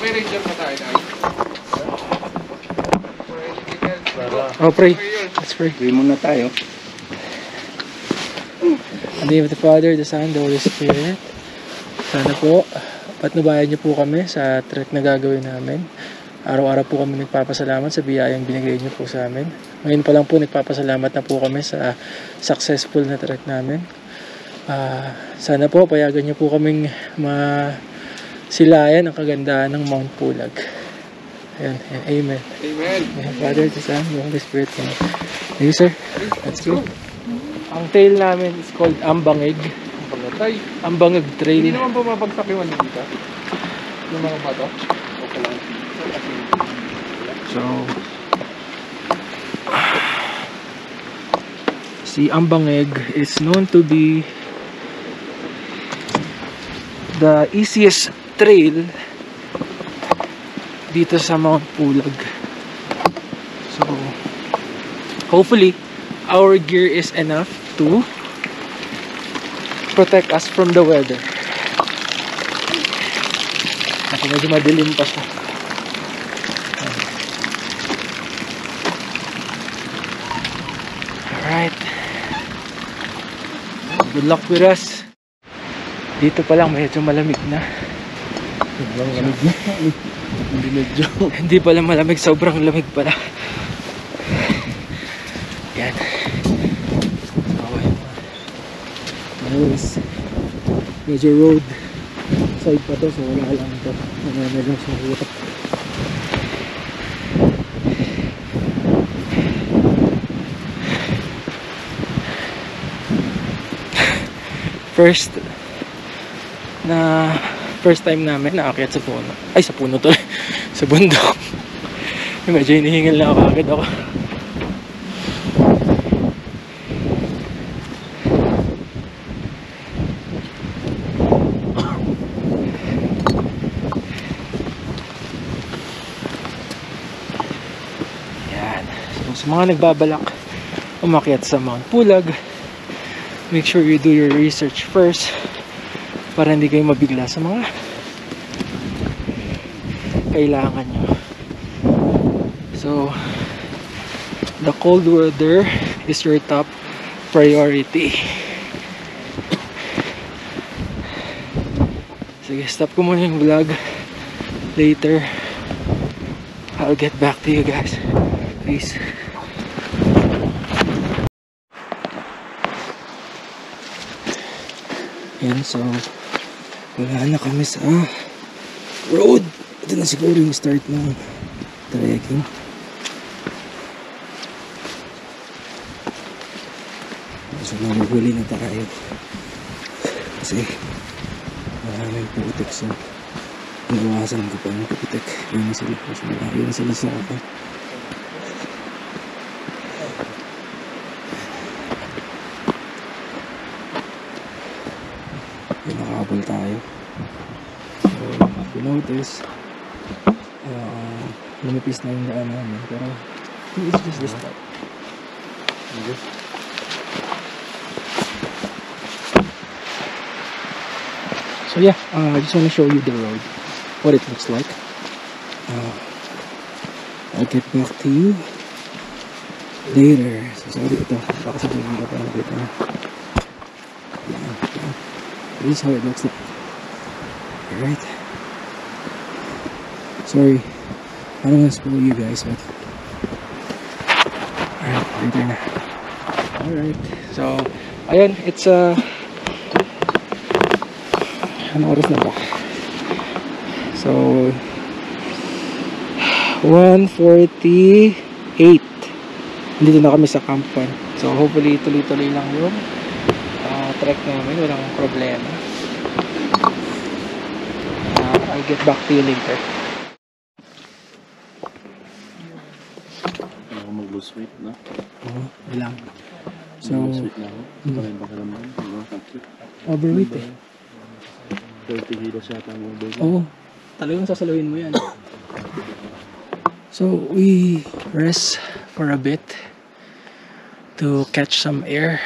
may ranger pa tayo na. Oh, pray. Let's pray. Pray muna tayo. In the name of the Father, the Son, the Holy Spirit. Sana po, patnubayan niyo po kami sa trek na gagawin namin. Araw-araw po kami nagpapasalamat sa biyayang binigay niyo po sa amin. Ngayon pa lang po nagpapasalamat na po kami sa successful na trek namin. Ah, sana po payagan niyo po kaming masilayan ang kagandahan ng Mount Pulag. Ayan, ayan, amen. Amen. Ayan, Father, the Son, the Holy Spirit. Amen. Thank you, sir. Let's go. Ang trail namin is called Ambangig. Ambangig Hindi Trail. naman bumabagsak yung ano dito. Yung mga bato. Okay lang. So, si Ambangeg is known to be the easiest trail dito sa Mount Pulag. So, hopefully, our gear is enough to protect us from the weather. Kasi medyo madilim pa siya. Alright. Good luck with us. Dito pa lang medyo malamig na. Sobrang lamig na. Hindi medyo. Hindi pala malamig, sobrang lamig pala. Yan. Okay. Anyways, medyo road side pa to, so wala lang to. Wala lang sa hirap. First na first time namin naakyat sa puno. Ay, sa puno to. sa bundok. Medyo hinihingal na ako agad ako. Yan. So, sa mga nagbabalak umakyat sa Mount Pulag, make sure you do your research first para hindi kayo mabigla sa mga kailangan nyo. So, the cold weather is your top priority. Sige, stop ko muna yung vlog. Later, I'll get back to you guys. Peace. Yan, so, wala na kami sa road. Ito na siguro yung start ng trekking. So, maguhuli na tayo. Kasi, maraming putik so, inawasan ko pa ng putik. Yun sila. Na sila sa akin. If notice, uh, lumipis na yung daan namin. Pero, it's just the start. So yeah, uh, I just want to show you the road, what it looks like. Uh, I'll get back to you later. So sorry ito, baka sabihin ka pa dito na. Yan, yan. This is how it looks like. Alright. Sorry, I don't want to spoil you guys, but Alright, later na. Alright, so ayun, it's uh, ano oras na ba? So, 1.48 Dito na kami sa camp one. So, hopefully, tuloy-tuloy lang yung uh, trek namin. Walang problema. Uh, I'll get back to you later. Mag-lose weight na. Oo, lang. So, Mag-lose weight na ako. mm. Ito rin baka naman. Sakit. overweight eh. 30 kilos yata ang overweight. Oo. Talagang sasalawin mo yan. So, we rest for a bit to catch some air.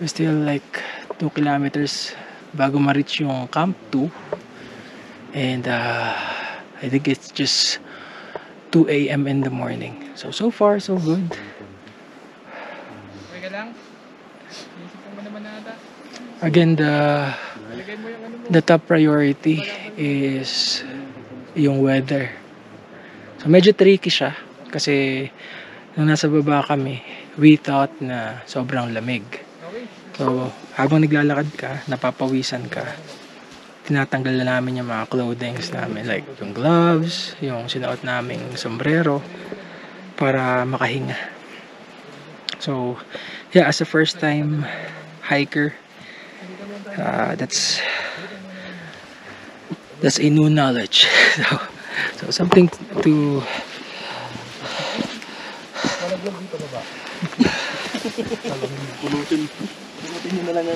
We're still like 2 kilometers bago ma-reach yung Camp 2. And uh, I think it's just 2 a.m. in the morning. So, so far, so good. Ka lang? Again, the ano the top priority is yung weather. So medyo tricky siya kasi nung nasa baba kami, we thought na sobrang lamig. So habang naglalakad ka, napapawisan ka, tinatanggal na namin yung mga clothings namin like yung gloves, yung sinuot naming sombrero para makahinga. So yeah, as a first time hiker, uh, that's that's a new knowledge. so, so something to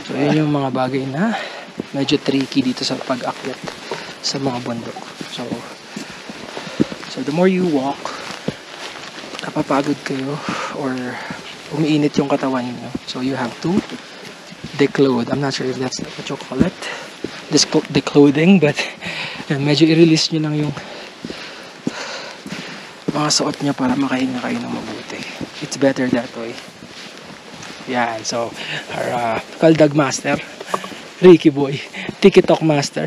so yun yung mga bagay na medyo tricky dito sa pag-akyat sa mga bundok. So so the more you walk, napapagod kayo or umiinit yung katawan niyo. So you have to declothe. I'm not sure if that's you call it. Disclo- declothing, but yun, medyo i-release nyo lang yung mga suot niya para makahinga kayo ng mabuti. It's better that way. Yan, so our uh, Kaldag Master, Ricky Boy, TikTok Master.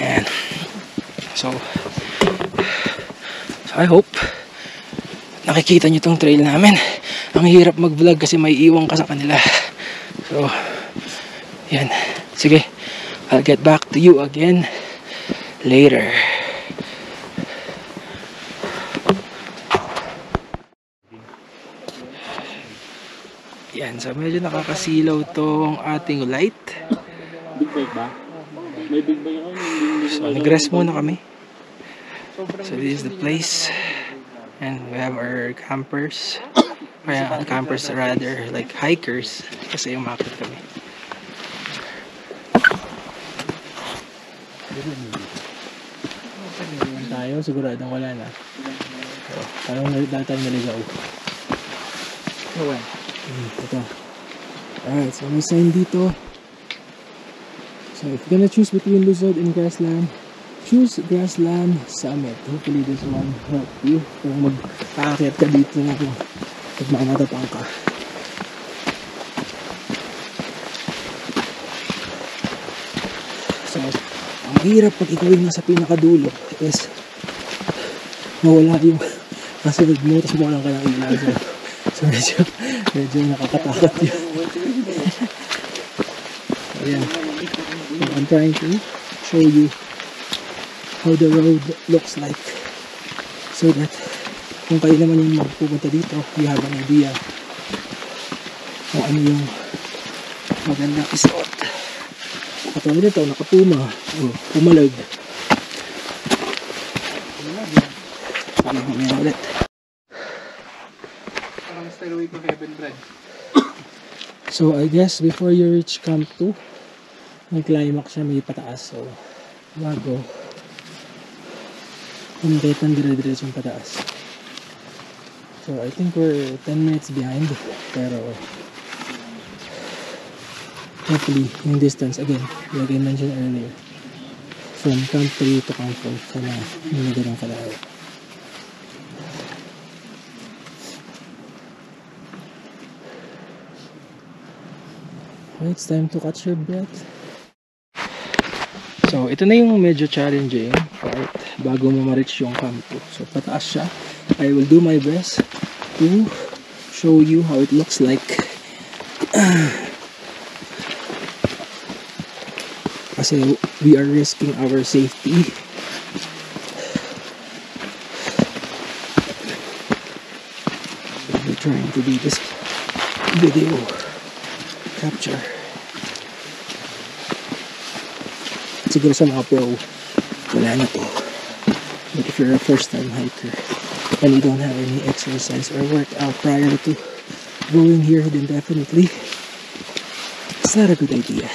Yan. So, so I hope nakikita nyo tong trail namin. Ang hirap mag-vlog kasi may iwang ka sa kanila. So, yan. Sige, I'll get back to you again later. Yan, so medyo nakakasilaw tong ating light. Big bike ba? May big bike ako. So, nag-rest muna kami. So, this is the place. And we have our campers. Kaya, campers rather, like hikers. Kasi umakit kami. tayo, siguradong wala na. So, parang dahil tayo naligaw. Okay. Ito. Alright, so may sign dito. So if you're gonna choose between Luzon and Grassland, choose Grassland Summit. Hopefully this one help you kung mag-aakyat ka dito na kung magmamatatang ka. So, ang mahirap pag ikaw yung nasa pinakadulo is mawala yung kasunod mo tapos mawalan ka ng ilaw. So medyo, medyo nakakatakot yun. Ayan. So, I'm trying to show you how the road looks like so that kung kayo naman yung magpupunta dito, you have an idea kung ano yung magandang isuot. Katulad nito, nakapuma. Oh, pumalag. Ano, mamaya ulit. Stairway to heaven, Brad. So, I guess before you reach Camp 2, may climax siya, may pataas. So, bago, kumikita ng dire-diretso pataas. So, I think we're 10 minutes behind. Pero, hopefully, yung distance, again, like I mentioned earlier, from Camp 3 to Camp 4, sana hindi na ganun it's time to catch your breath. So, ito na yung medyo challenging part bago mo ma-reach yung kampo. So, pataas siya. I will do my best to show you how it looks like. Kasi we are risking our safety. We're trying to do this video capture. Siguro sa mga pro, wala na to. But if you're a first time hiker and you don't have any exercise or workout prior to going here, then definitely it's not a good idea.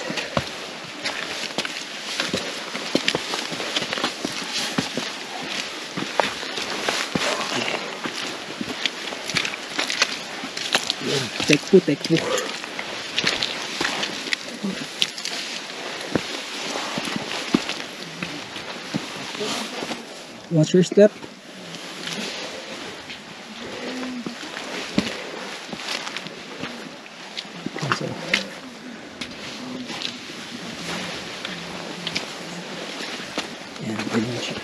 Tekpo, tekpo. Watch your step. That's all. Yan, ganyan siya.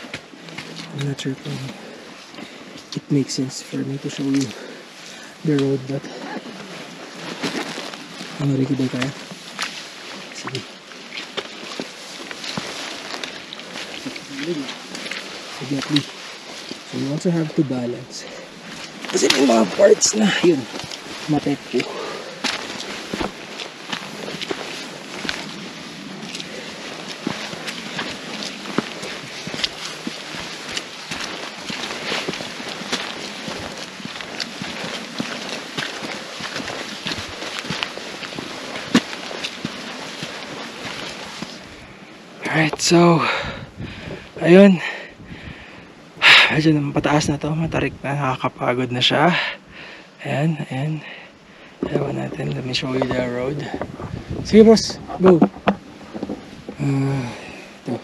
I'm not sure kung um, it makes sense for me to show you the road but Ricky ba kaya? Sige. Least. So you also have to balance. Kasi may mga parts na yun. Matek po. Alright, so ayun. Medyo naman pataas na to, matarik na, nakakapagod na siya. Ayan, ayan. Ewan natin, let me show you the road. Sige boss, go. Ah, ito.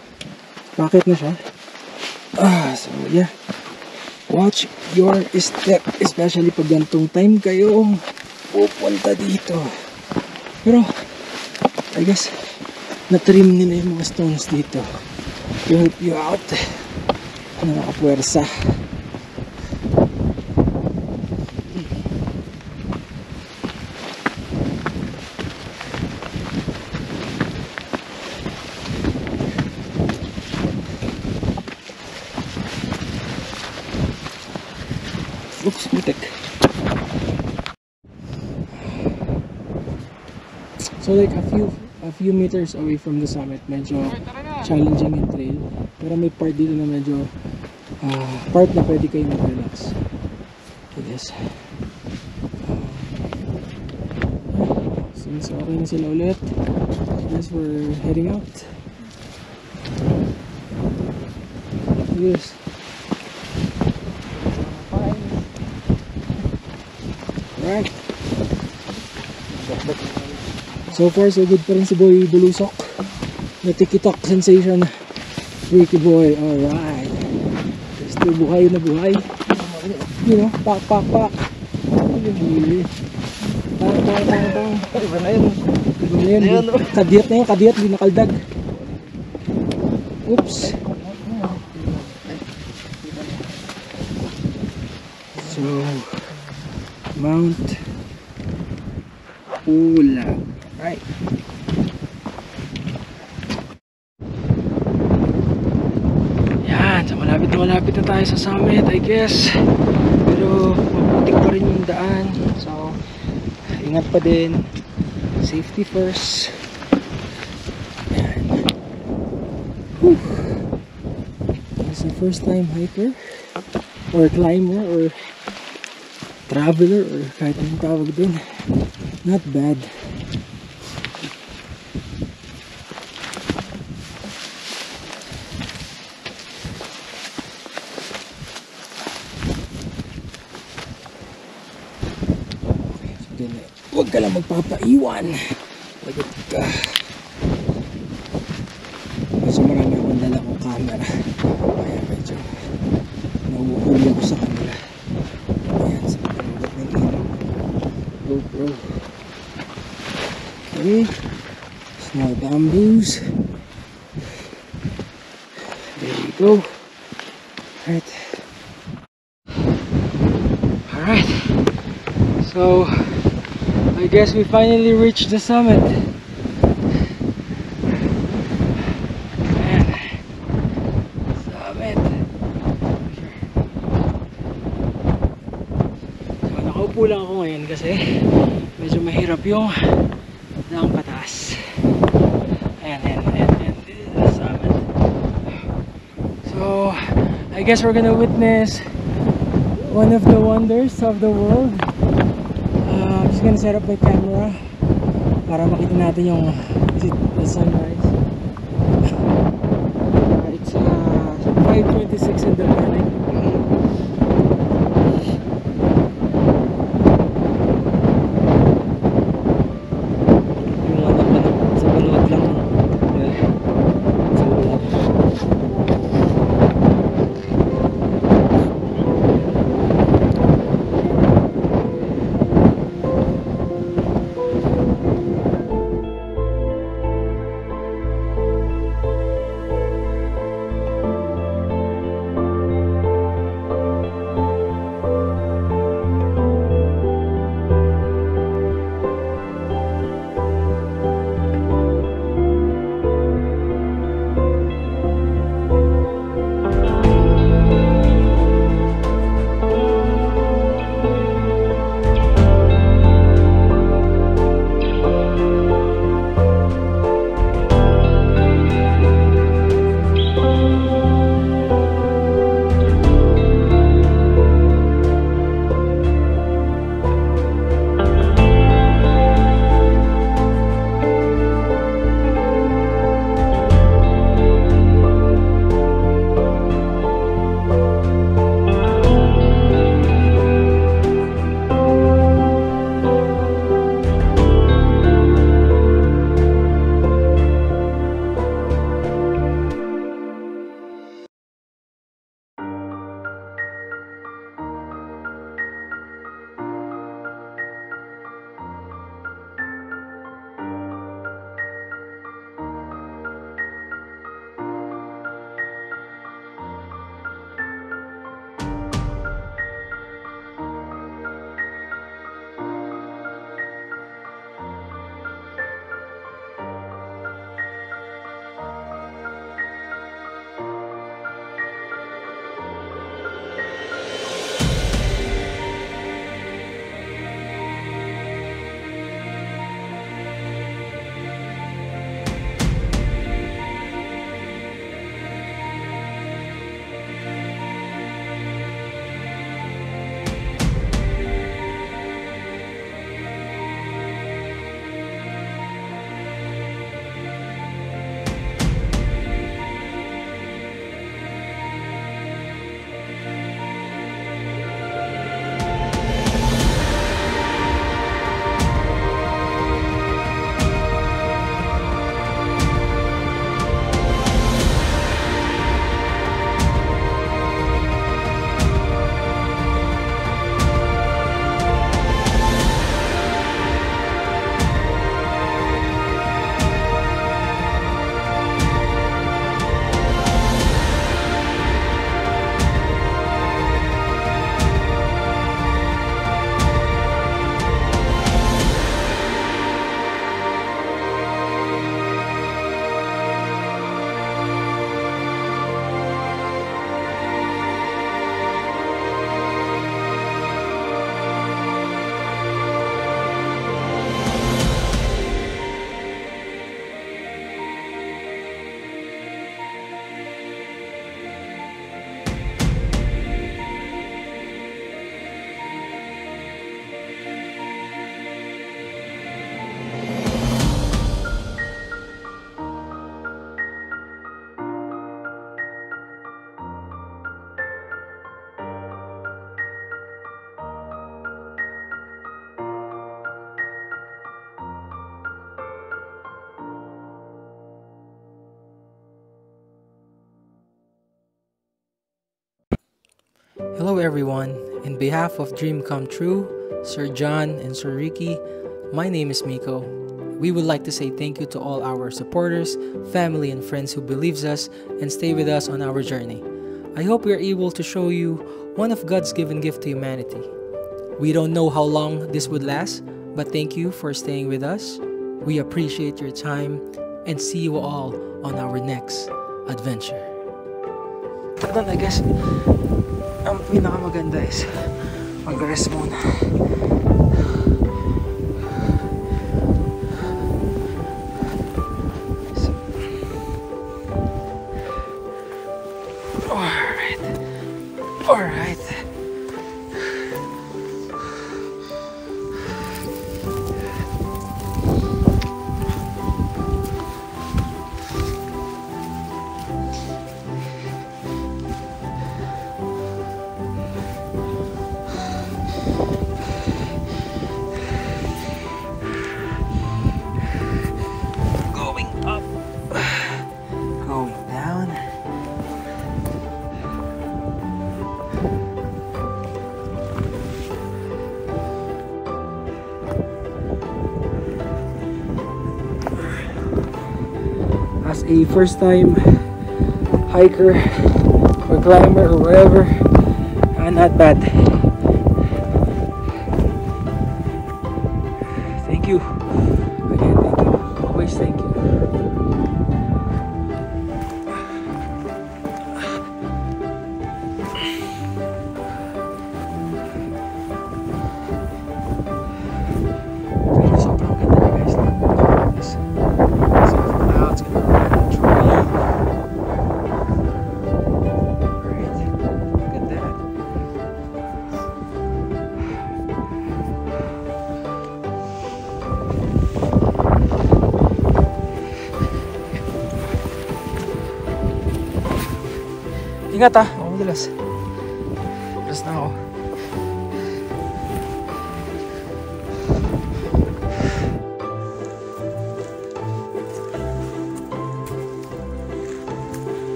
Bakit na siya? Ah, so yeah. Watch your step, especially pag gantong time kayong pupunta dito. Pero, I guess, na-trim nila yung mga stones dito to help you out na nakapuwersa. Oops, butik. So like a few a few meters away from the summit, medyo challenging yung trail. Pero may part dito na medyo ah, part na pwede kayo mag-relax. I guess. Um, since okay na sila ulit, I guess we're heading out. Yes. Alright. So far, so good pa rin si Boy Bulusok. Na TikTok sensation. Ricky Boy, alright. Still buhay na buhay. You know, pak pak pak. Ayun, Tang tang tang tang. Iba na yun. Iba na yun. Kadiyat na yun, kadiyat, di nakaldag. Oops. So, Mount Pulag. Right. Yan, so malapit na tayo sa summit, I guess. Pero mabutik pa rin yung daan. So, ingat pa din. Safety first. Yan. Whew. The first time hiker or climber or traveler or kahit anong tawag din. Not bad. Okay, so din, eh, huwag ka lang magpapaiwan. Lagot ka. Medyo marami akong dala kong camera. Kaya medyo nahuhuli ako sa kanila. Ayan, sa pagkagat ng ilaw. GoPro. Okay. Small bamboos. There you go. Guess we finally reached the summit. Summit. So, nakaupo lang ako ngayon kasi medyo mahirap yung lang pataas. Ayan, ayan, ayan, ayan. The summit. So, I guess we're gonna witness one of the wonders of the world. Just gonna set up my camera para makita natin yung sunrise. Hello, everyone. In behalf of Dream Come True, Sir John and Sir Ricky, my name is Miko. We would like to say thank you to all our supporters, family, and friends who believes us and stay with us on our journey. I hope we are able to show you one of God's given gift to humanity. We don't know how long this would last, but thank you for staying with us. We appreciate your time and see you all on our next adventure. I guess, ang pinakamaganda is mag-rest muna. So, Alright. Alright. As a first time hiker or climber or whatever, not bad. Ingat ah, ako madalas. Madalas na ako.